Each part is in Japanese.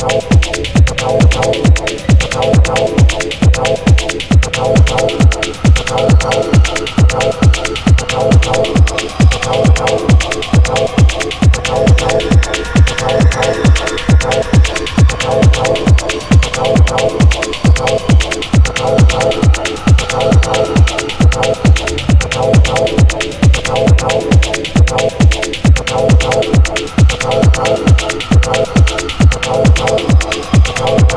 Oh,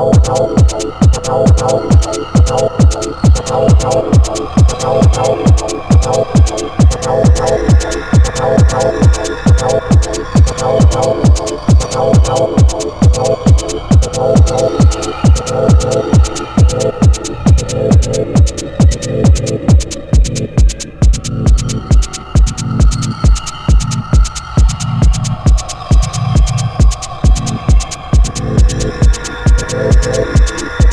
Tchau, tchau.